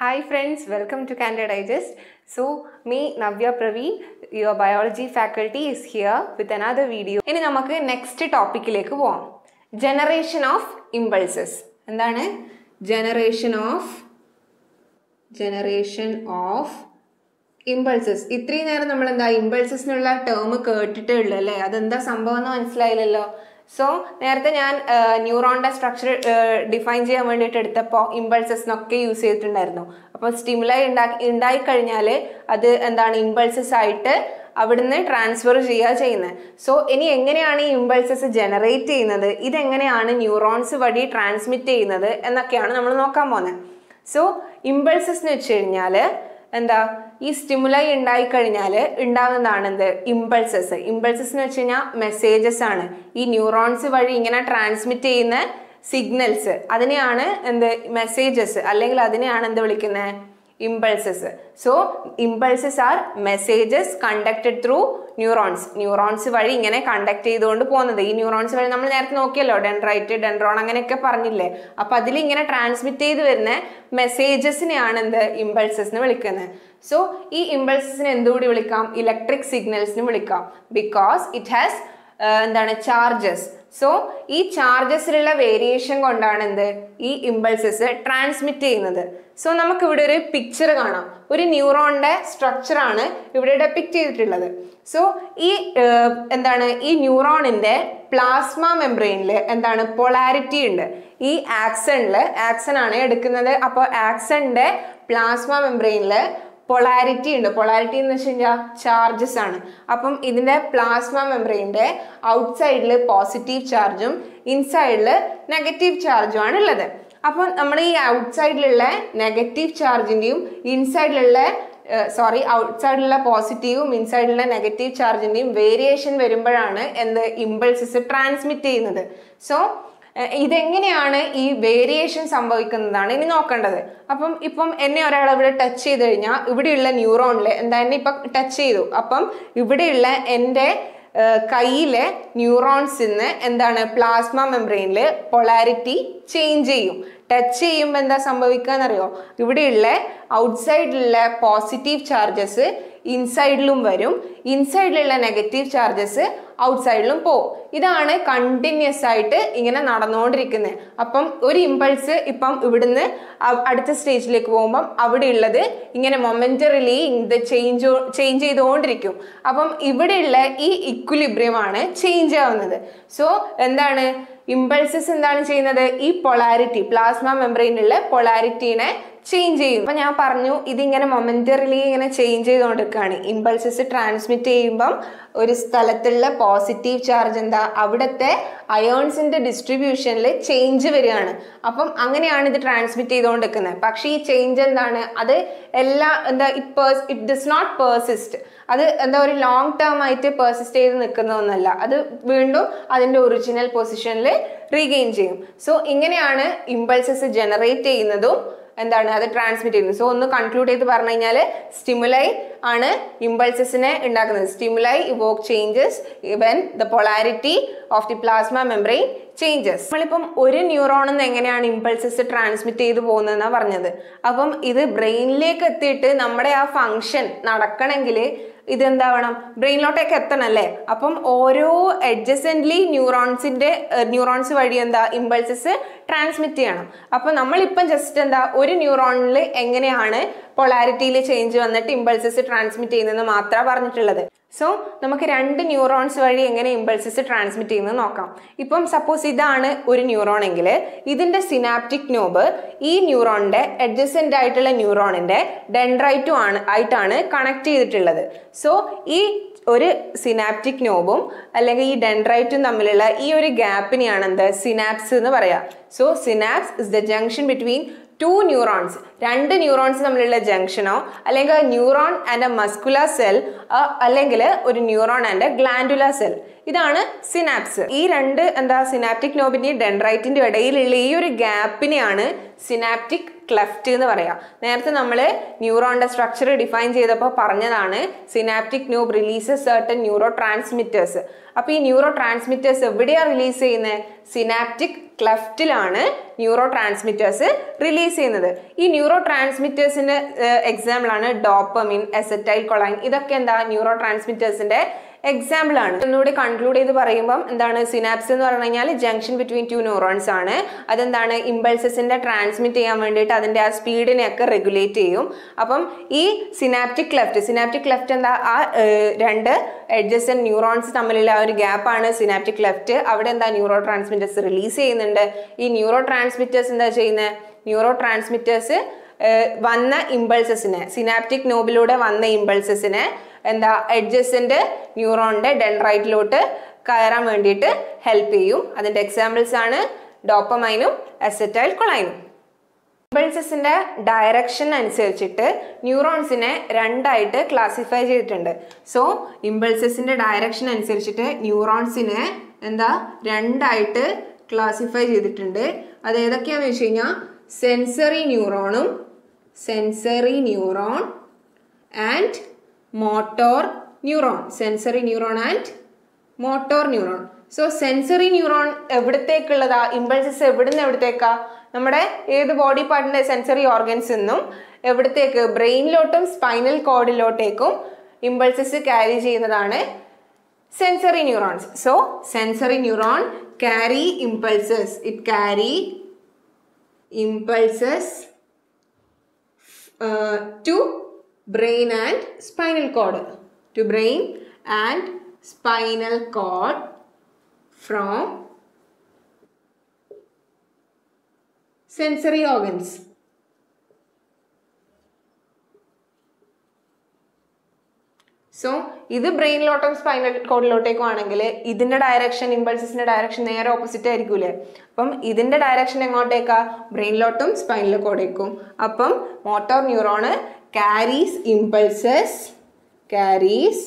Hi friends, welcome to Candid Digest. So, me Navya Praveen, your biology faculty is here with another video. ഇനി നമുക്ക് next ടോപ്പിക്കിലേക്ക് പോവാം. Generation of impulses എന്താണ്? Generation of generation of impulses ഇത്രയും നേരം നമ്മൾ എന്താ ഇമ്പൾസസിനുള്ള ടേം കേട്ടിട്ടേ ഉള്ളൂ അല്ലേ? അതെന്താ സംഭവം എന്ന് മനസ്സിലായില്ലല്ലോ. സോ നേരത്തെ ഞാൻ ന്യൂറോണിന്റെ സ്ട്രക്ചർ ഡിഫൈൻ ചെയ്യാൻ വേണ്ടിയിട്ട് എടുത്തപ്പോൾ ഇമ്പൾസസ് എന്നൊക്കെ യൂസ് ചെയ്തിട്ടുണ്ടായിരുന്നു. അപ്പോൾ സ്റ്റിമുലൈ ഉണ്ടാക്കി ഉണ്ടായിക്കഴിഞ്ഞാൽ അത് എന്താണ് ഇമ്പൾസസ് ആയിട്ട് അവിടുന്ന് ട്രാൻസ്ഫർ ചെയ്യുക ചെയ്യുന്നത് സോ ഇനി എങ്ങനെയാണ് ഈ ഇമ്പൾസസ് ജനറേറ്റ് ചെയ്യുന്നത്? ഇതെങ്ങനെയാണ് ന്യൂറോൺസ് വഴി ട്രാൻസ്മിറ്റ് ചെയ്യുന്നത് എന്നൊക്കെയാണ് നമ്മൾ നോക്കാൻ പോകുന്നത് സോ ഇമ്പൾസസ് എന്ന് വെച്ച് കഴിഞ്ഞാൽ എന്താ ഈ സ്റ്റിമുലൈ ഉണ്ടായിക്കഴിഞ്ഞാൽ ഉണ്ടാകുന്നതാണ് എന്ത് ഇമ്പൾസസ് ഇമ്പൾസസ് എന്ന് വെച്ച് കഴിഞ്ഞാൽ മെസ്സേജസ് ആണ്. ഈ ന്യൂറോൺസ് വഴി ഇങ്ങനെ ട്രാൻസ്മിറ്റ് ചെയ്യുന്ന സിഗ്നൽസ് അതിനെയാണ് എന്ത്? മെസ്സേജസ് അല്ലെങ്കിൽ അതിനെയാണ് എന്ത് വിളിക്കുന്നത് impulses so impulses are messages conducted through neurons neurons വഴി ഇങ്ങനെ കണ്ടക്ട് ചെയ്തുകൊണ്ട് പോകുന്നത്. ഈ ന്യൂറോൺസ് വഴി നമ്മൾ നേരത്തെ നോക്കിയല്ലോ ഡെൻഡ്രൈറ്റ് ഡെൻഡ്രോൺ അങ്ങനെയൊക്കെ പറഞ്ഞില്ലേ? അപ്പൊ അതിൽ ഇങ്ങനെ ട്രാൻസ്മിറ്റ് ചെയ്ത് വരുന്ന മെസ്സേജസിനെയാണ് എന്ത്? ഇമ്പൾസസ് എന്ന് വിളിക്കുന്നത്. സോ ഈ ഇമ്പൾസസിനെ എന്തുകൂടി വിളിക്കാം? ഇലക്ട്രിക് സിഗ്നൽസിന് വിളിക്കാം. ബിക്കോസ് ഇറ്റ് ഹാസ് എന്താണ്? ചാർജസ് സോ ഈ ചാർജസിലുള്ള വേരിയേഷൻ കൊണ്ടാണ് എന്ത് ഈ ഇമ്പൾസസ് ട്രാൻസ്മിറ്റ് ചെയ്യുന്നത്. സോ നമുക്ക് ഇവിടെ ഒരു പിക്ചർ കാണാം. ഒരു ന്യൂറോണിന്റെ സ്ട്രക്ചറാണ് ഇവിടെ ഡെപ്പിക്ട് ചെയ്തിട്ടുള്ളത്. സോ ഈ എന്താണ്? ഈ ന്യൂറോണിന്റെ പ്ലാസ്മ മെംബ്രെയിനിൽ എന്താണ്? പൊളാരിറ്റി ഉണ്ട്. ഈ ആക്സണിൽ ആക്സൺ ആണ് എടുക്കുന്നത്. അപ്പോൾ ആക്സണിന്റെ പ്ലാസ്മ മെംബ്രെയിനിൽ പൊളാരിറ്റി ഉണ്ട്. പൊളാരിറ്റി എന്ന് വെച്ച് കഴിഞ്ഞാൽ ചാർജസ് ആണ്. അപ്പം ഇതിന്റെ പ്ലാസ്മ മെംബ്രെയിന്റെ ഔട്ട്സൈഡിൽ പോസിറ്റീവ് ചാർജും ഇൻസൈഡിൽ നെഗറ്റീവ് ചാർജും ആണ് ഉള്ളത് അപ്പം നമ്മൾ ഈ ഔട്ട്സൈഡിലുള്ള നെഗറ്റീവ് ചാർജിന്റെയും ഇൻസൈഡിലുള്ള സോറി ഔട്ട്സൈഡിലുള്ള പോസിറ്റീവും ഇൻസൈഡിലുള്ള നെഗറ്റീവ് ചാർജിന്റെയും വേരിയേഷൻ വരുമ്പോഴാണ് എന്ത്? ഇമ്പൾസസ് ട്രാൻസ്മിറ്റ് ചെയ്യുന്നത്. സോ ഇതെങ്ങനെയാണ് ഈ വേരിയേഷൻ സംഭവിക്കുന്നതാണ് ഇനി നോക്കേണ്ടത്. അപ്പം ഇപ്പം എന്നെ ഒരാൾ ഇവിടെ ടച്ച് ചെയ്ത് കഴിഞ്ഞാൽ ഇവിടെയുള്ള ന്യൂറോണിൽ എന്താ എന്നെ ഇപ്പം ടച്ച് ചെയ്തു. അപ്പം ഇവിടെയുള്ള എന്റെ കയ്യിലെ ന്യൂറോൺസിന്ന് എന്താണ് പ്ലാസ്മ മെംബ്രെയിനിൽ പൊളാരിറ്റി ചേഞ്ച് ചെയ്യും. ടച്ച് ചെയ്യുമ്പോൾ എന്താ സംഭവിക്കുക എന്നറിയോ ഇവിടെയുള്ള ഔട്ട്സൈഡിലുള്ള പോസിറ്റീവ് ചാർജസ് ഇൻസൈഡിലും വരും. ഇൻസൈഡിലുള്ള നെഗറ്റീവ് ചാർജസ് ഔട്ട്സൈഡിലും പോവും. ഇതാണ് കണ്ടിന്യൂസ് ആയിട്ട് ഇങ്ങനെ നടന്നുകൊണ്ടിരിക്കുന്നത് അപ്പം ഒരു ഇമ്പൾസ് ഇപ്പം ഇവിടുന്ന് അടുത്ത സ്റ്റേജിലേക്ക് പോകുമ്പം അവിടെ ഉള്ളത് ഇങ്ങനെ മൊമെന്ററിലി ഇത് ചേഞ്ച് ചേഞ്ച് ചെയ്തുകൊണ്ടിരിക്കും അപ്പം ഇവിടെയുള്ള ഈ ഇക്വിലിബ്രിയമാണ് ചേഞ്ച് ആവുന്നത്. സോ എന്താണ്? ഇമ്പൾസസ് എന്താണ് ചെയ്യുന്നത്? ഈ പൊളാരിറ്റി പ്ലാസ്മ മെംബ്രെയിനുള്ള പൊളാരിറ്റീനെ ചേഞ്ച് ചെയ്യും. അപ്പം ഞാൻ പറഞ്ഞു ഇതിങ്ങനെ മൊമെന്ററിലി ഇങ്ങനെ ചേഞ്ച് ചെയ്തുകൊണ്ടിരിക്കുകയാണ് ഇമ്പൾസസ് ട്രാൻസ്മിറ്റ് ചെയ്യുമ്പം ഒരു സ്ഥലത്തുള്ള പോസിറ്റീവ് ചാർജ് എന്താ? അവിടുത്തെ അയോൺസിന്റെ ഡിസ്ട്രിബ്യൂഷനിൽ ചേഞ്ച് വരികയാണ്. അപ്പം അങ്ങനെയാണ് ഇത് ട്രാൻസ്മിറ്റ് ചെയ്തുകൊണ്ടിരിക്കുന്നത്. പക്ഷേ ഈ ചേഞ്ച് എന്താണ്? അത് എല്ലാ എന്താ ഇറ്റ് പേഴ്സ് ഇറ്റ് ഡസ് നോട്ട് പേഴ്സിസ്റ്റ് അത് എന്താ ഒരു ലോങ് ടേം ആയിട്ട് പേഴ്സിസ്റ്റ് ചെയ്ത് നിൽക്കുന്ന ഒന്നല്ല. അത് വീണ്ടും അതിന്റെ ഒറിജിനൽ പൊസിഷനിൽ റീഗെയിൻ ചെയ്യും. സോ ഇങ്ങനെയാണ് ഇമ്പൾസസ് ജനറേറ്റ് ചെയ്യുന്നതും എന്താണ് അത് ട്രാൻസ്മിറ്റ് ചെയ്യുന്നത്. സോ ഒന്ന് കൺക്ലൂഡ് ചെയ്ത് പറഞ്ഞു കഴിഞ്ഞാൽ സ്റ്റിമുലൈ ആണ് ഇമ്പൾസസിനെ ഉണ്ടാക്കുന്നത് stimuli evoke changes even the polarity of the plasma membrane changes നമ്മളിപ്പം ഒരു ന്യൂറോണിൽ നിന്ന് എങ്ങനെയാണ് ഇമ്പൾസസ് ട്രാൻസ്മിറ്റ് ചെയ്തു പോകുന്നതെന്നാണ് പറഞ്ഞത്. അപ്പം ഇത് ബ്രെയിനിലേക്ക് എത്തിയിട്ട് നമ്മുടെ ആ ഫങ്ഷൻ നടക്കണമെങ്കിൽ ഇതെന്താവണം? ബ്രെയിനിലോട്ടേക്ക് എത്തണം അല്ലേ അപ്പം ഓരോ അഡ്ജസന്റ്ലി ന്യൂറോൺസിന്റെ ന്യൂറോൺസ് വഴി എന്താ? ഇമ്പൾസസ് ട്രാൻസ്മിറ്റ് ചെയ്യണം. അപ്പം നമ്മളിപ്പം ജസ്റ്റ് എന്താ? ഒരു ന്യൂറോണിൽ എങ്ങനെയാണ് പൊളാരിറ്റിയിൽ ചേഞ്ച് വന്നിട്ട് ഇമ്പൾസസ് ട്രാൻസ്മിറ്റ് ചെയ്യുന്നതെന്ന് മാത്രമാണ് പറഞ്ഞിട്ടുള്ളത്. സോ നമുക്ക് രണ്ട് ന്യൂറോൺസ് വഴി എങ്ങനെ ഇമ്പൾസസ് ട്രാൻസ്മിറ്റ് ചെയ്യുന്നത് നോക്കാം. ഇപ്പം സപ്പോസ് ഇതാണ് ഒരു ന്യൂറോൺ എങ്കിൽ ഇതിന്റെ സിനാപ്റ്റിക് നോബ് ഈ ന്യൂറോണിന്റെ അഡ്ജസ്റ്റന്റ് ആയിട്ടുള്ള ന്യൂറോണിന്റെ ഡെൻഡ്രൈറ്റു ആണ് ആയിട്ടാണ് കണക്ട് ചെയ്തിട്ടുള്ളത്. സോ ഈ ഒരു സിനാപ്റ്റിക് നോബും അല്ലെങ്കിൽ ഈ ഡെൻഡ്രൈറ്റും തമ്മിലുള്ള ഈ ഒരു ഗ്യാപ്പിനെയാണ് എന്ത്? സിനാപ്സ് എന്ന് പറയാം. So synapse is the junction between two neurons രണ്ട് ന്യൂറോൺസ് തമ്മിലുള്ള ജംഗ്ഷനോ അല്ലെങ്കിൽ neuron and a muscular cell അല്ലെങ്കിൽ ഒരു neuron and a glandular cell ഇതാണ് സിനാപ്സ് ഈ രണ്ട് എന്താ സിനാപ്റ്റിക് നോബിന്റെയും ഡെൻഡ്രൈറ്റിന്റെ ഇടയിലുള്ള ഈ ഒരു ഗ്യാപ്പിനെയാണ് സിനാപ്റ്റിക് ക്ലെഫ്റ്റ് എന്ന് പറയാം. നേരത്തെ നമ്മൾ ന്യൂറോണിന്റെ സ്ട്രക്ചർ ഡിഫൈൻ ചെയ്തപ്പോൾ പറഞ്ഞതാണ് synaptic knob releases certain neurotransmitters അപ്പോൾ ഈ ന്യൂറോ ട്രാൻസ്മിറ്റേഴ്സ് എവിടെയാണ് റിലീസ് ചെയ്യുന്നത് സിനാപ്റ്റിക് ക്ലെഫ്റ്റിലാണ് ന്യൂറോ ട്രാൻസ്മിറ്റേഴ്സ് റിലീസ് ചെയ്യുന്നത്. ഈ ന്യൂറോ ട്രാൻസ്മിറ്റേഴ്സിന്റെ എക്സാമ്പിളാണ് ഡോപ്പമിൻ എസറ്റൈൽ കൊളൈൻ ഇതൊക്കെ എന്താ? ന്യൂറോ ട്രാൻസ്മിറ്റേഴ്സിന്റെ എക്സാമ്പിൾ ആണ്. ഒന്നുകൂടി കൺക്ലൂഡ് ചെയ്ത് പറയുമ്പം എന്താണ് സിനാപ്സ് എന്ന് പറഞ്ഞു കഴിഞ്ഞാൽ ജംഗ്ഷൻ ബിറ്റ്വീൻ ടു ന്യൂറോൺസ് ആണ്. അതെന്താണ്? ഇമ്പൾസസിന്റെ ട്രാൻസ്മിറ്റ് ചെയ്യാൻ വേണ്ടിയിട്ട് അതിന്റെ ആ സ്പീഡിനെയൊക്കെ റെഗുലേറ്റ് ചെയ്യും. അപ്പം ഈ സിനാപ്റ്റിക് ലെഫ്റ്റ് സിനാപ്റ്റിക് ലെഫ്റ്റ് എന്താ? ആ രണ്ട് എഡ്ജസ് ന്യൂറോൺസ് തമ്മിലുള്ള ആ ഒരു ഗ്യാപ്പാണ് സിനാപ്റ്റിക് ലെഫ്റ്റ് അവിടെ എന്താ ന്യൂറോ ട്രാൻസ്മിറ്റേഴ്സ് റിലീസ് ചെയ്യുന്നുണ്ട്? ഈ ന്യൂറോ ട്രാൻസ്മിറ്റേഴ്സ് എന്താ ചെയ്യുന്നത് ന്യൂറോ ട്രാൻസ്മിറ്റേഴ്സ് വന്ന ഇമ്പൾസസിനെ സിനാപ്റ്റിക് നോബിലൂടെ വന്ന ഇമ്പൾസസിനെ എന്താ എഡ്ജസന്റ് ന്യൂറോണിന്റെ ഡെൻഡ്രൈറ്റിലോട്ട് കയറാൻ വേണ്ടിയിട്ട് ഹെൽപ്പ് ചെയ്യും. അതിന്റെ എക്സാമ്പിൾസ് ആണ് ഡോപ്പമൈനും അസറ്റൈൽ കൊളൈനും. ഇമ്പൾസസിന്റെ ഡയറക്ഷൻ അനുസരിച്ചിട്ട് ന്യൂറോൺസിനെ രണ്ടായിട്ട് ക്ലാസിഫൈ ചെയ്തിട്ടുണ്ട്. സോ ഇമ്പൾസസിന്റെ ഡയറക്ഷൻ അനുസരിച്ചിട്ട് ന്യൂറോൺസിനെ എന്താ രണ്ടായിട്ട് ക്ലാസിഫൈ ചെയ്തിട്ടുണ്ട്. അത് ഏതൊക്കെയാണെന്ന് വെച്ച് കഴിഞ്ഞാൽ sensory ന്യൂറോണും sensory neuron and motor neuron sensory neuron and motor neuron so sensory neuron എവിടത്തേക്കുള്ളതാ? Impulses എവിടുന്ന് എവിടത്തേക്കാ? നമ്മുടെ ഏത് ബോഡി പാർട്ടിന്റെ സെൻസറി ഓർഗൻസ് നിന്നും എവിടത്തേക്ക്? ബ്രെയിനിലോട്ടും സ്പൈനൽ കോഡിലോട്ടേക്കും ഇമ്പൾസസ് ക്യാരി ചെയ്യുന്നതാണ് sensory neurons so sensory neuron carry impulses it carry impulses Uh, to brain and spinal cord. To brain and spinal cord from sensory organs so ഇത് ബ്രെയിനിലോട്ടും spinal കോഡിലോട്ടേക്കും ആണെങ്കിൽ ഇതിന്റെ ഡയറക്ഷൻ ഇമ്പൾസസിന്റെ ഡയറക്ഷൻ നേരെ opposite ആയിരിക്കൂലേ? അപ്പം ഇതിന്റെ ഡയറക്ഷൻ എങ്ങോട്ടേക്കാ? ബ്രെയിനിലോട്ടും സ്പൈനൽ കോഡേക്കും അപ്പം motor neuron carries impulses carries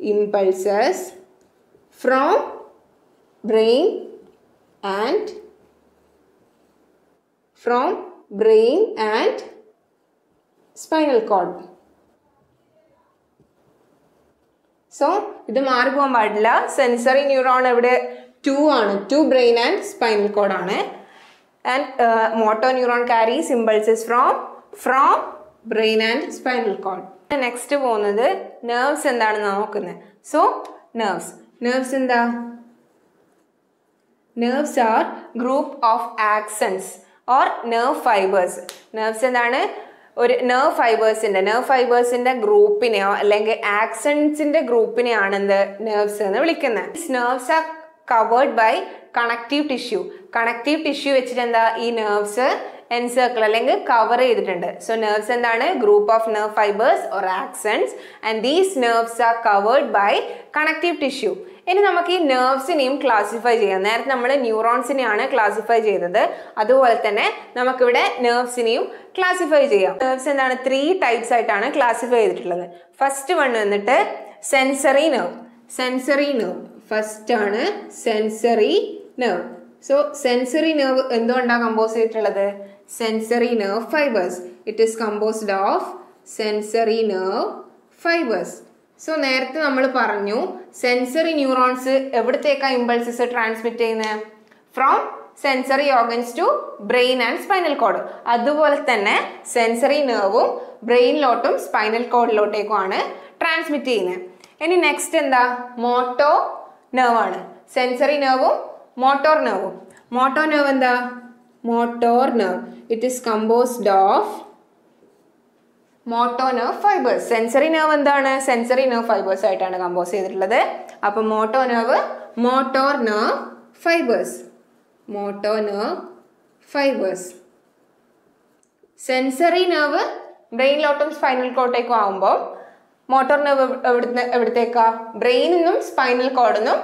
impulses from brain and from brain and spinal cord. So ഇത് മാറി പോകാൻ പാടില്ല. സെൻസറി ന്യൂറോൺ ഇവിടെ ടു ആണ്. To brain and spinal cord ആണ്. And motor neuron carries impulses from from brain and spinal cord next പോകുന്നത് nerves എന്താണെന്ന് നോക്കുന്നത് സോ നെർവ്സ് നെർവ്സ് എന്താ? Nerves are group of axons or nerve fibres nerves എന്താണ്? ഒരു nerve ഫൈബേഴ്സിന്റെ nerve ഫൈബേഴ്സിന്റെ ഗ്രൂപ്പിനെയോ അല്ലെങ്കിൽ ആക്സൺസിന്റെ ഗ്രൂപ്പിനെയാണ് എന്ത് nerves എന്ന് വിളിക്കുന്നത്. Nerves are covered by connective tissue connective tissue വെച്ചിട്ട് എന്താ ഈ നെർവ്സ് എൻസർക്കിൾ അല്ലെങ്കിൽ കവർ ചെയ്തിട്ടുണ്ട്. സോ നെർവ്സ് എന്താണ്? Group of nerve fibres or axons and these nerves are covered by connective tissue ഇനി നമുക്ക് ഈ നെർവ്സിനെയും ക്ലാസിഫൈ ചെയ്യാം. നേരത്തെ നമ്മൾ ന്യൂറോൺസിനെയാണ് ക്ലാസിഫൈ ചെയ്തത്. അതുപോലെ തന്നെ നമുക്കിവിടെ നെർവ്സിനെയും ക്ലാസിഫൈ ചെയ്യാം. നെർവ്സ് എന്താണ്? ത്രീ ടൈപ്സ് ആയിട്ടാണ് ക്ലാസിഫൈ ചെയ്തിട്ടുള്ളത്. ഫസ്റ്റ് വൺ വന്നിട്ട് sensory nerve sensory nerve first ആണ് sensory nerve so sensory nerve എന്തുകൊണ്ടാണ് കമ്പോസ് ചെയ്തിട്ടുള്ളത്? Sensory nerve fibres it is composed of sensory nerve fibres so നേരത്തെ നമ്മൾ പറഞ്ഞു സെൻസറി ന്യൂറോൺസ് എവിടത്തേക്കാണ് ഇമ്പൾസസ് ട്രാൻസ്മിറ്റ് ചെയ്യുന്നത് from sensory organs to brain and spinal cord അതുപോലെ തന്നെ സെൻസറി നെർവും ബ്രെയിനിലോട്ടും സ്പൈനൽ കോഡിലോട്ടേക്കുമാണ് ട്രാൻസ്മിറ്റ് ചെയ്യുന്നത് ഇനി നെക്സ്റ്റ് എന്താ? മോട്ടോ നെർവാണ് സെൻസറി നെർവും മോട്ടോർ നെർവും മോട്ടോ നെർവ് എന്താ? Motor nerve it is composed of motor nerve fibres sensory nerve എന്താണ്? സെൻസറി നെർവ് ഫൈബേഴ്സ് ആയിട്ടാണ് കമ്പോസ് ചെയ്തിട്ടുള്ളത്. അപ്പം motor nerve motor nerve fibres motor nerve fibres sensory nerve ബ്രെയിനിലോട്ടും spinal കോട്ടേക്കും ആകുമ്പോൾ മോട്ടോർ നെർവ് എവിടുന്ന് എവിടത്തേക്കാ? ബ്രെയിനിൽ സ്പൈനൽ കോഡിൽ നിന്നും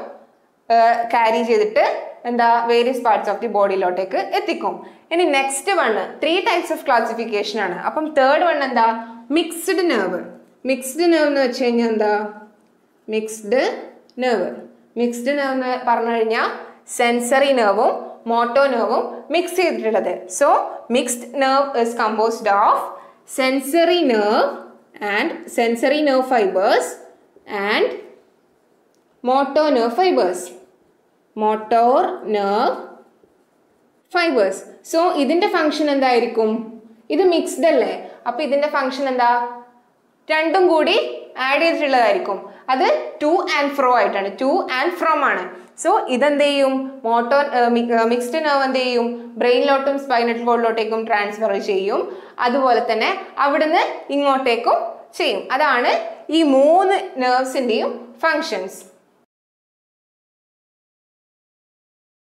ക്യാരി ചെയ്തിട്ട് എന്താ വേരിയസ് പാർട്സ് ഓഫ് ദി ബോഡിയിലോട്ടേക്ക് എത്തിക്കും. ഇനി next one three types of classification ആണ്. അപ്പം തേർഡ് വൺ എന്താ? മിക്സ്ഡ് നെർവ് മിക്സ്ഡ് നെർവ് എന്ന് വെച്ച് കഴിഞ്ഞാൽ എന്താ? മിക്സ്ഡ് നെർവ് മിക്സ്ഡ് നെർവ് എന്ന് പറഞ്ഞു കഴിഞ്ഞാൽ സെൻസറി നെർവും മോട്ടോ നെർവും മിക്സ് ചെയ്തിട്ടുള്ളത്. So mixed nerve is composed of sensory nerve and sensory nerve fibres and motor nerve fibres motor nerve fibres so ഇതിന്റെ ഫങ്ഷൻ എന്തായിരിക്കും? ഇത് മിക്സ്ഡ് അല്ലേ? അപ്പൊ ഇതിന്റെ ഫംഗ്ഷൻ എന്താ? രണ്ടും കൂടി ആഡ് ചെയ്തിട്ടുള്ളതായിരിക്കും. അത് ടു ആൻഡ് ഫ്രോ ആയിട്ടാണ്. ടു ആൻഡ് ഫ്രോം ആണ്. സോ ഇതെന്ത് ചെയ്യും? മോട്ടോർ മിക്സ്ഡ് നെർവ് എന്ത് ചെയ്യും? ബ്രെയിനിലോട്ടും സ്പൈനൽ കോഡിലോട്ടേക്കും ട്രാൻസ്ഫർ ചെയ്യും. അതുപോലെ തന്നെ അവിടുന്ന് ഇങ്ങോട്ടേക്കും ചെയ്യും. അതാണ് ഈ മൂന്ന് നെർവ്സിന്റെയും ഫങ്ഷൻസ്